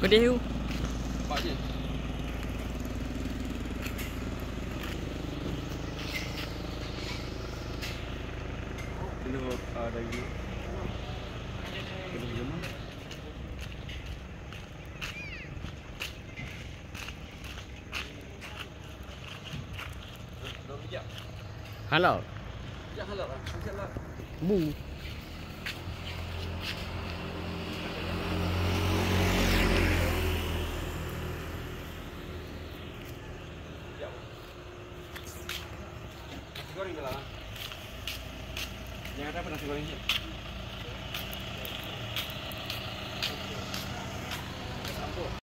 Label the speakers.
Speaker 1: pedih tu.
Speaker 2: Pak je. Kena uh, daging. Kena?
Speaker 1: Halal.
Speaker 2: Ya halal lah.
Speaker 1: Bu.
Speaker 2: Goreng dah lah. Jangan apa nasi gorengnya.